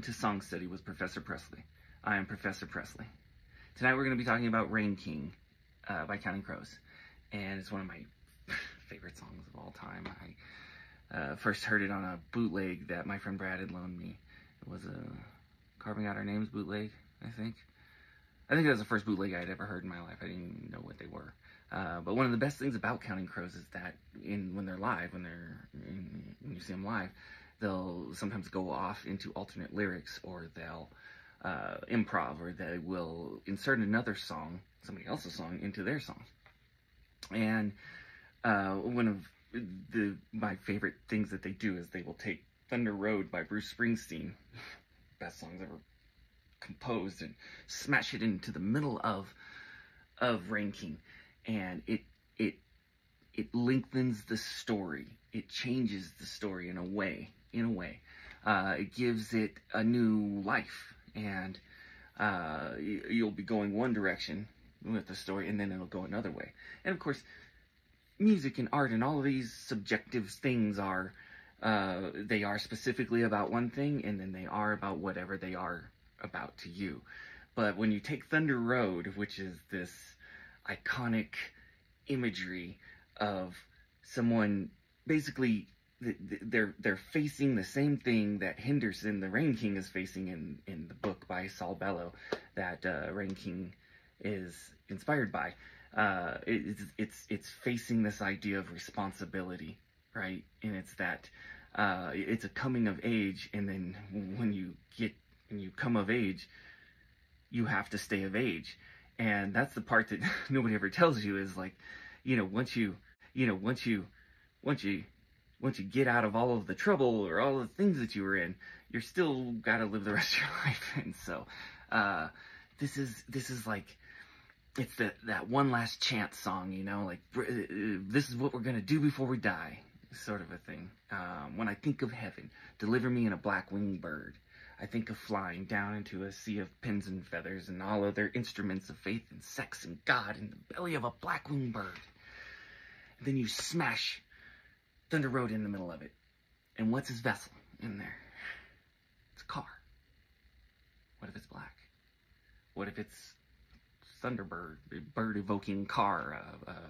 Welcome to Song Study with Professor Presley. I am Professor Presley. Tonight we're going to be talking about Rain King uh, by Counting Crows. And it's one of my favorite songs of all time. I uh, first heard it on a bootleg that my friend Brad had loaned me. It was a Carving Out Our Names bootleg, I think. I think that was the first bootleg I'd ever heard in my life. I didn't even know what they were. Uh, but one of the best things about Counting Crows is that in when they're live, when they're in, when you see them live, they'll sometimes go off into alternate lyrics or they'll uh, improv or they will insert another song, somebody else's song, into their song. And uh, one of the my favorite things that they do is they will take Thunder Road by Bruce Springsteen, best songs ever composed, and smash it into the middle of of Rain King, and it it it lengthens the story. It changes the story in a way in a way. Uh, it gives it a new life, and uh, you'll be going one direction with the story, and then it'll go another way. And of course, music and art and all of these subjective things are uh, they are specifically about one thing, and then they are about whatever they are about to you. But when you take Thunder Road, which is this iconic imagery of someone basically they're they're facing the same thing that Henderson, the Rain King, is facing in in the book by Saul Bellow, that uh, Rain King is inspired by. Uh, it's it's it's facing this idea of responsibility, right? And it's that uh, it's a coming of age, and then when you get when you come of age, you have to stay of age, and that's the part that nobody ever tells you is like, you know, once you you know once you once you once you get out of all of the trouble or all the things that you were in, you're still got to live the rest of your life. And so, uh, this is, this is like, it's that, that one last chance song, you know, like, uh, this is what we're going to do before we die, sort of a thing. Um, when I think of heaven, deliver me in a black winged bird. I think of flying down into a sea of pins and feathers and all other instruments of faith and sex and God in the belly of a black winged bird. And then you smash Thunder Road in the middle of it. And what's his vessel in there? It's a car. What if it's black? What if it's Thunderbird, bird evoking car, uh, uh,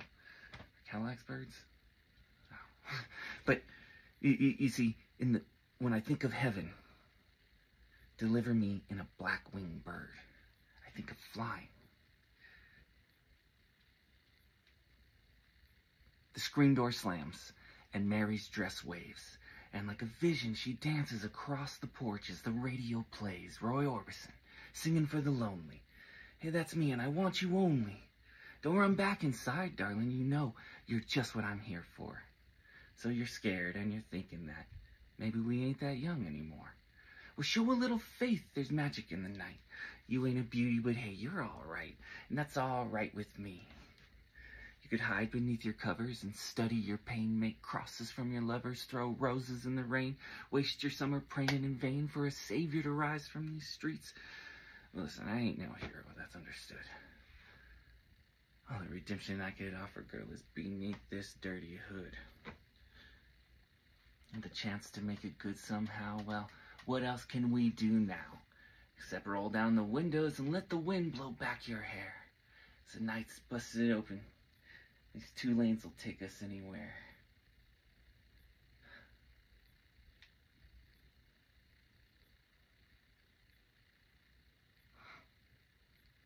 Cadillac's birds? But you, you, you see, in the when I think of heaven, deliver me in a black winged bird. I think of flying. The screen door slams and Mary's dress waves, and like a vision she dances across the porch as the radio plays Roy Orbison, singing for the lonely. Hey, that's me, and I want you only. Don't run back inside, darling, you know you're just what I'm here for. So you're scared, and you're thinking that maybe we ain't that young anymore. Well, show a little faith, there's magic in the night. You ain't a beauty, but hey, you're alright, and that's alright with me. You could hide beneath your covers and study your pain, make crosses from your lovers, throw roses in the rain, waste your summer praying in vain for a savior to rise from these streets. Listen, I ain't no hero, that's understood. All the redemption I could offer, girl, is beneath this dirty hood. And the chance to make it good somehow, well, what else can we do now? Except roll down the windows and let the wind blow back your hair. The night's busted open, these two lanes will take us anywhere.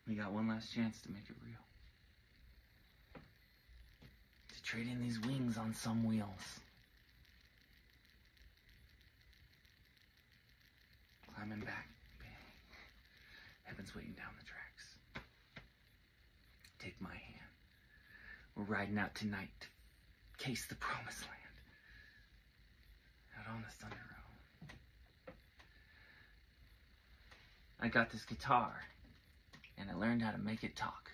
We got one last chance to make it real. To trade in these wings on some wheels. Climbing back. Heaven's waiting down the tracks. Take my hand. We're riding out tonight to case the promised land. Out on the Thunder Road. I got this guitar, and I learned how to make it talk.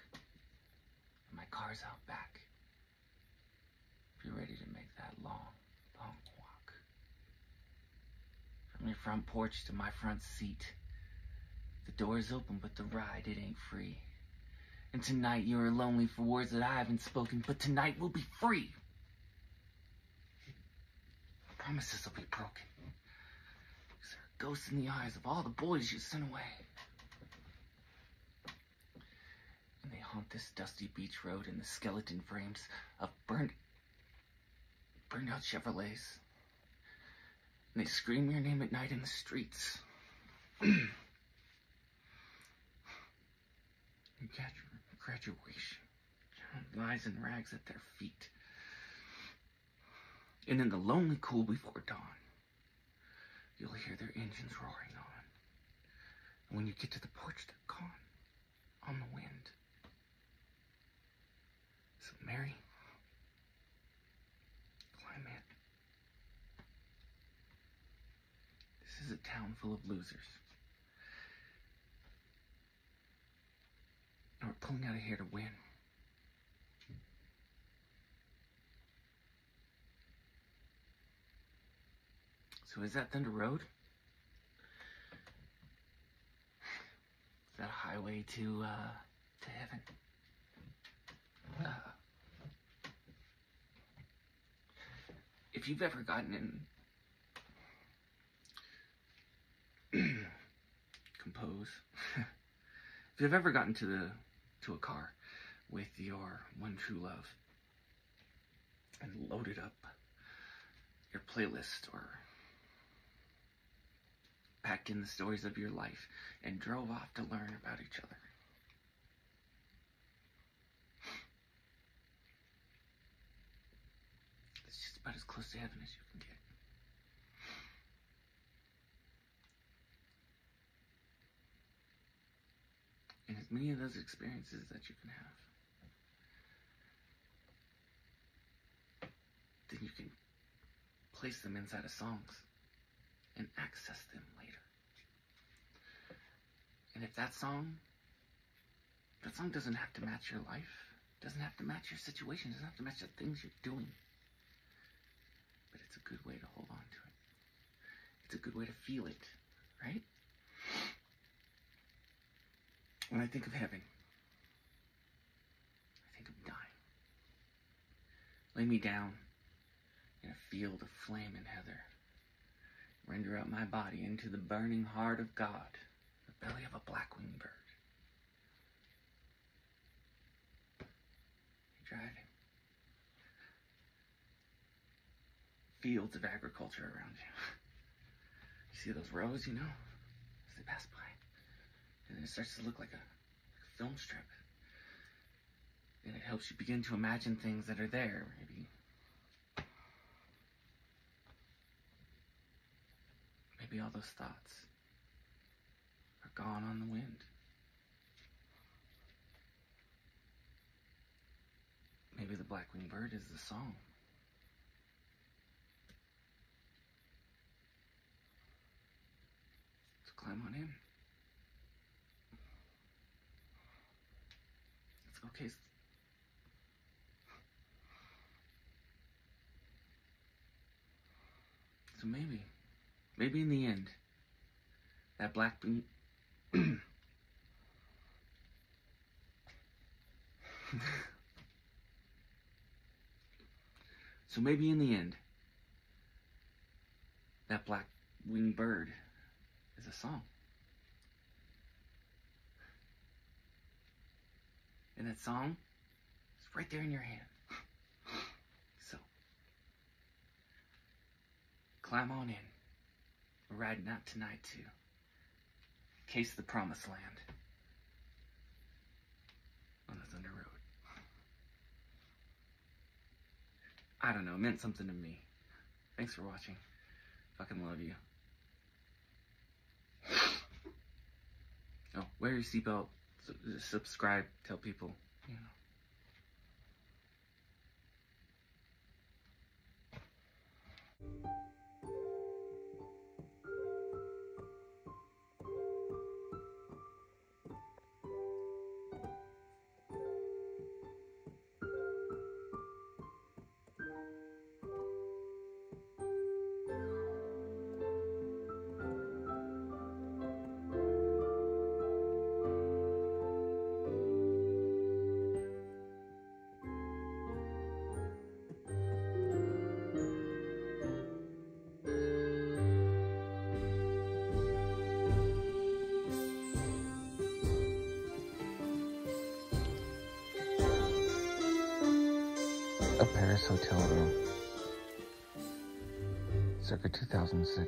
My car's out back. You're ready to make that long From your front porch to my front seat. The door is open, but the ride, it ain't free. And tonight you are lonely for words that I haven't spoken, but tonight we'll be free. Promises will be broken. Because there are ghosts in the eyes of all the boys you sent away. And they haunt this dusty beach road in the skeleton frames of burned, burned out Chevrolets. And they scream your name at night in the streets. you Your graduation lies in rags at their feet. And in the lonely cool before dawn, you'll hear their engines roaring on. And when you get to the porch, they're gone on the wind. So, Mary, climb in. This is a town full of losers. We're pulling out of here to win. So is that Thunder Road? Is that a highway to uh to heaven? Uh, if you've ever gotten in compose if you've ever gotten to the to a car with your one true love and loaded up your playlist or packed in the stories of your life and drove off to learn about each other. It's just about as close to heaven as you can get. And as many of those experiences that you can have, then you can place them inside of songs and access them later. And if that song, that song doesn't have to match your life, doesn't have to match your situation, doesn't have to match the things you're doing, but it's a good way to hold on to it. It's a good way to feel it, right? When I think of heaven, I think of dying. Lay me down in a field of flame and heather. Render up my body into the burning heart of God, the belly of a black-winged bird. Driving. Fields of agriculture around you. You see those rows, you know, as they pass by. And it starts to look like a, like a film strip. And it helps you begin to imagine things that are there, maybe Maybe all those thoughts are gone on the wind. Maybe the black-winged bird is the song. So climb on in. Case. So maybe Maybe in the end, that black bean. so maybe in the end, that black winged bird is a song. And that song is right there in your hand. So, climb on in. We're riding out tonight to case the promised land on the Thunder Road. I don't know, it meant something to me. Thanks for watching. Fucking love you. Oh, wear your seatbelt. Subscribe. Tell people. You know. A Paris hotel room, circa 2006.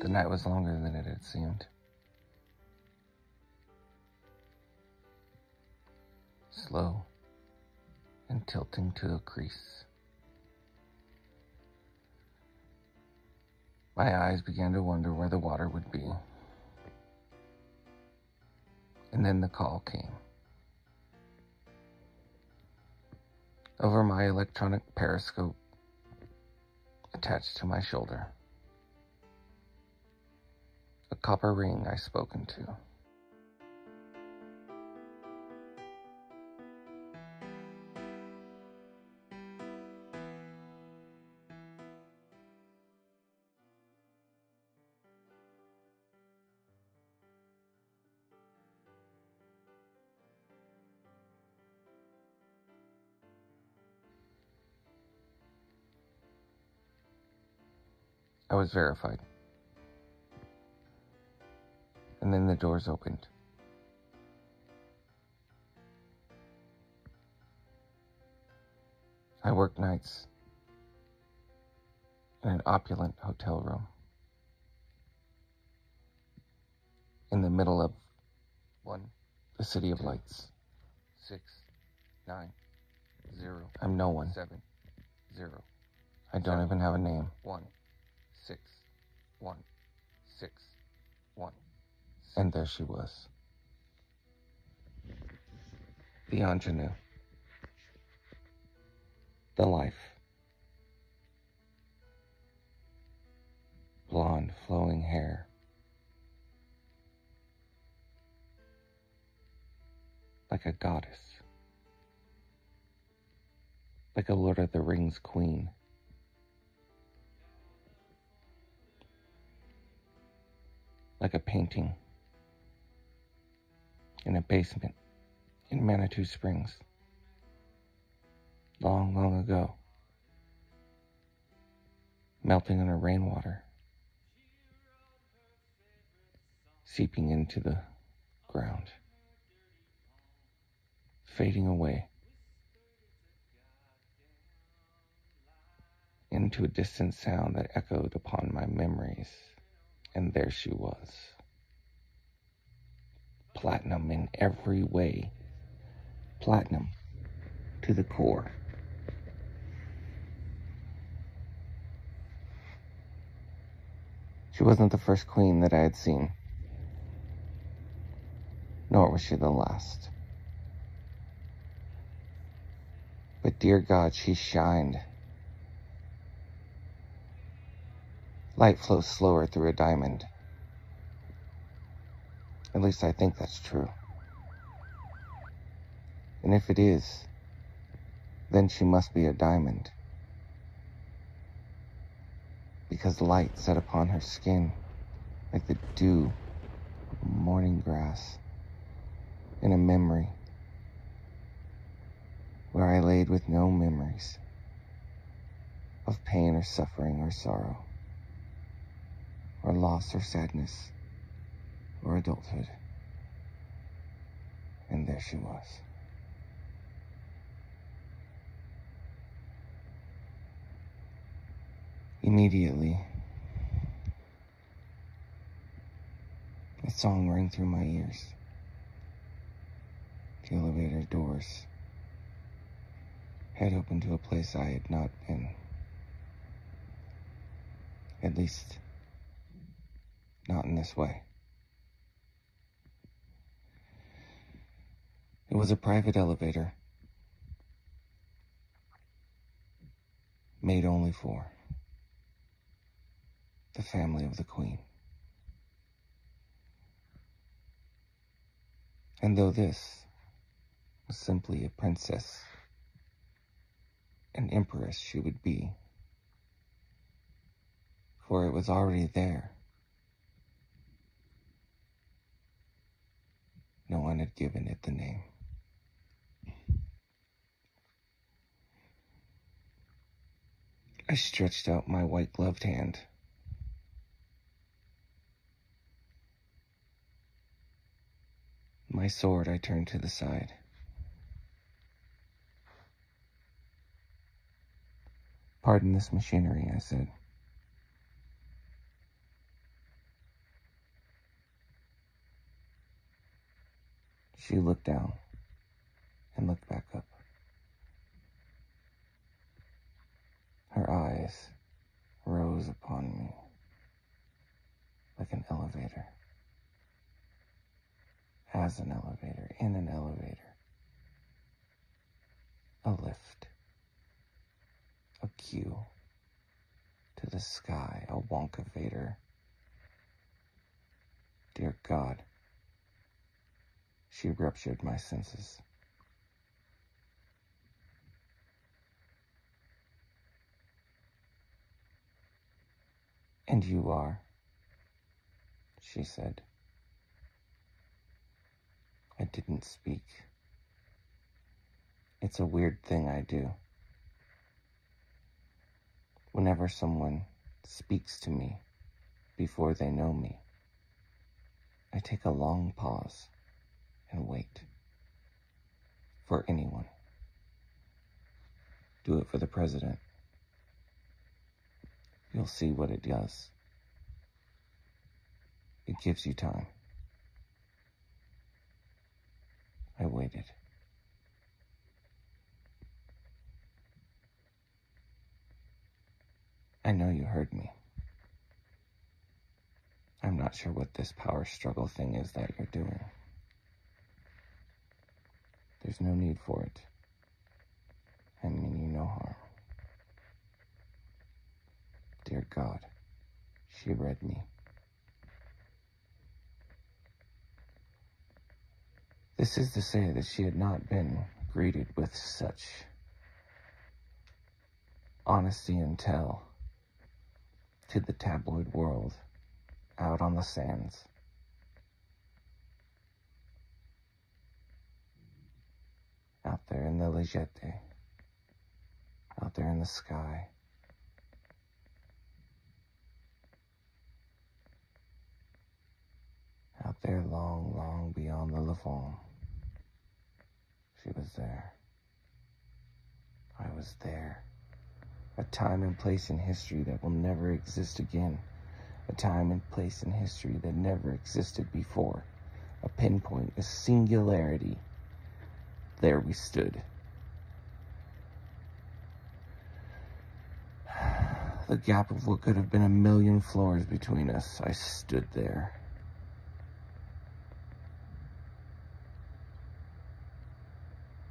The night was longer than it had seemed. Slow and tilting to a crease. My eyes began to wonder where the water would be. And then the call came. Over my electronic periscope attached to my shoulder, a copper ring I spoken to. Was verified. And then the doors opened. I worked nights in an opulent hotel room in the middle of one, the city of lights. Six, nine, zero. I'm no one. Seven, zero. I don't Seven. even have a name. One six, one, six, one. And there she was. The ingenue. The life. Blonde, flowing hair. Like a goddess. Like a Lord of the Rings queen. Like a painting in a basement in Manitou Springs long, long ago, melting under rainwater, seeping into the ground, fading away into a distant sound that echoed upon my memories. And there she was. Platinum in every way. Platinum to the core. She wasn't the first queen that I had seen, nor was she the last. But dear God, she shined. Light flows slower through a diamond. At least I think that's true. And if it is, then she must be a diamond. Because light set upon her skin like the dew of morning grass in a memory where I laid with no memories of pain or suffering or sorrow or loss or sadness or adulthood. And there she was. Immediately, a song rang through my ears. The elevator doors had opened to a place I had not been. At least, not in this way. It was a private elevator. Made only for the family of the Queen. And though this was simply a princess, an empress she would be, for it was already there No one had given it the name. I stretched out my white gloved hand. My sword I turned to the side. Pardon this machinery, I said. She looked down and looked back up. Her eyes rose upon me like an elevator, as an elevator, in an elevator, a lift, a queue to the sky, a Wonka Vader. Dear God, she ruptured my senses. And you are, she said. I didn't speak. It's a weird thing I do. Whenever someone speaks to me before they know me, I take a long pause and wait for anyone. Do it for the president. You'll see what it does. It gives you time. I waited. I know you heard me. I'm not sure what this power struggle thing is that you're doing. There's no need for it. I mean you no harm. Dear God, she read me. This is to say that she had not been greeted with such honesty and tell to the tabloid world out on the sands. Out there in the Legete, out there in the sky. Out there long, long beyond the Levant. She was there. I was there. A time and place in history that will never exist again. A time and place in history that never existed before. A pinpoint, a singularity. There we stood. The gap of what could have been a million floors between us. I stood there.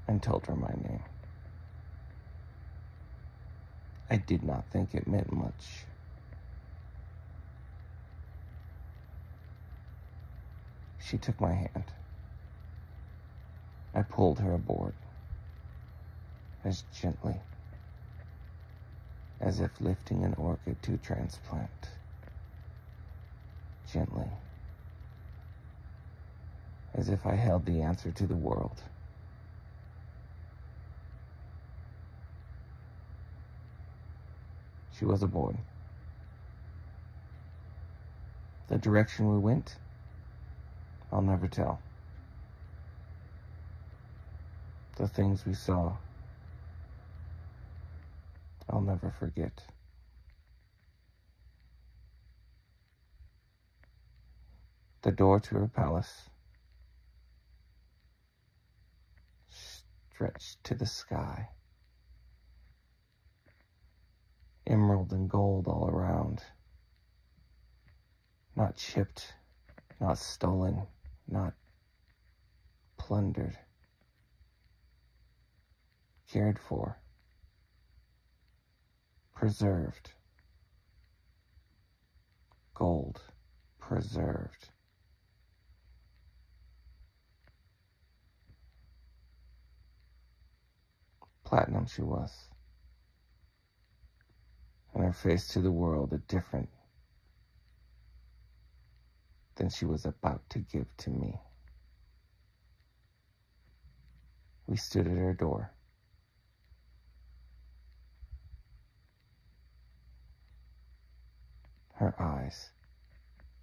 and told her my name. I did not think it meant much. She took my hand. I pulled her aboard as gently as if lifting an orchid to transplant. Gently. As if I held the answer to the world. She was aboard. The direction we went, I'll never tell. The things we saw, I'll never forget. The door to her palace stretched to the sky emerald and gold all around. Not chipped, not stolen, not plundered. Cared for. Preserved. Gold. Preserved. Platinum she was and her face to the world a different than she was about to give to me. We stood at her door. Her eyes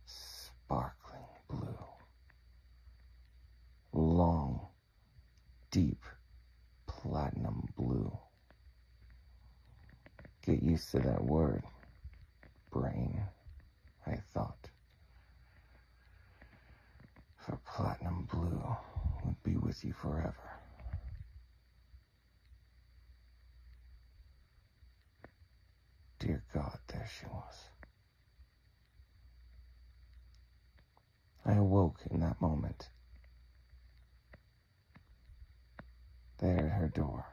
sparkling blue, long, deep platinum blue. Get used to that word, brain, I thought. For platinum blue would be with you forever. Dear God, there she was. I awoke in that moment. There at her door.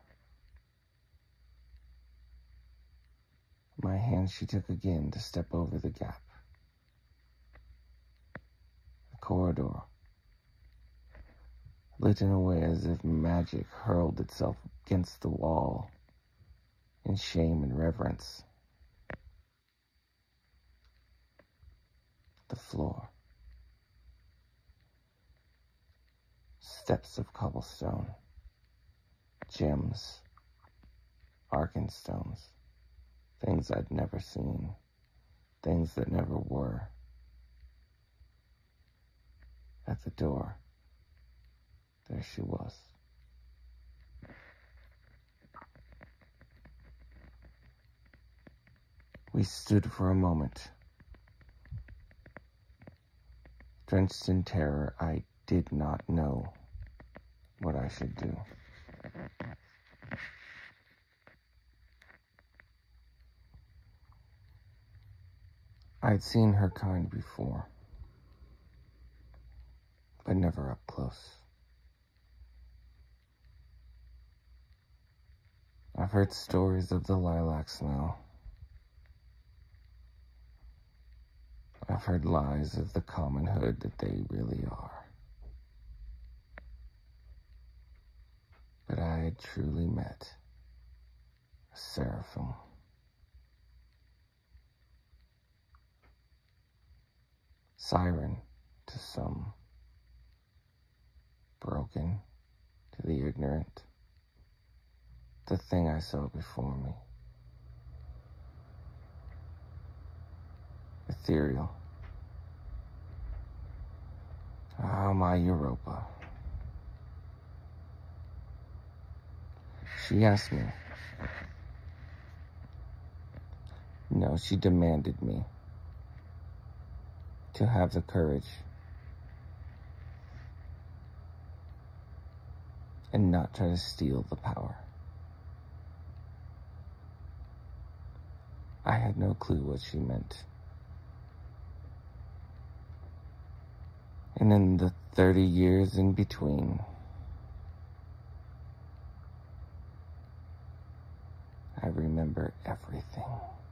My hand she took again to step over the gap. The corridor, lit in a way as if magic hurled itself against the wall in shame and reverence. The floor. Steps of cobblestone, gems, arkenstones things I'd never seen, things that never were. At the door, there she was. We stood for a moment. Drenched in terror, I did not know what I should do. I'd seen her kind before, but never up close. I've heard stories of the lilacs now. I've heard lies of the common hood that they really are. But I had truly met a seraphim. siren to some, broken to the ignorant, the thing I saw before me. Ethereal. Ah, my Europa. She asked me. No, she demanded me to have the courage and not try to steal the power. I had no clue what she meant. And in the 30 years in between, I remember everything.